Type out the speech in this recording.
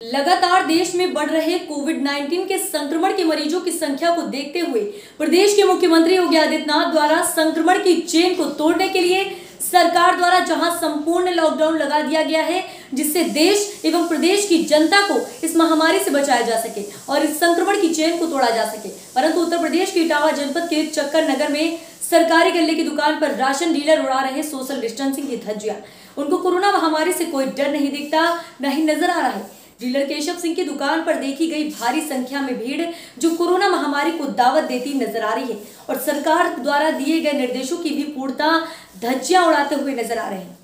लगातार देश में बढ़ रहे कोविड 19 के संक्रमण के मरीजों की संख्या को देखते हुए प्रदेश के मुख्यमंत्री योगी आदित्यनाथ द्वारा संक्रमण की चेन को तोड़ने के लिए सरकार द्वारा जहाँ संपूर्ण लॉकडाउन लगा दिया गया है, जिससे देश एवं प्रदेश की जनता को इस महामारी से बचाया जा सके और इस संक्रमण की चेन को तोड़ा जा सके। परंतु उत्तर प्रदेश के इटावा जनपद के चक्कर नगर में सरकारी गले की दुकान पर राशन डीलर उड़ा रहे सोशल डिस्टेंसिंग की धज्जियाँ। उनको कोरोना महामारी से कोई डर नहीं दिखता, न ही नज़र आ रहा है। डीलर केशव सिंह की दुकान पर देखी गई भारी संख्या में भीड़, जो कोरोना महामारी को दावत देती नज़र आ रही है और सरकार द्वारा दिए गए निर्देशों की भी पूर्णता धज्जियाँ उड़ाते हुए नज़र आ रहे हैं।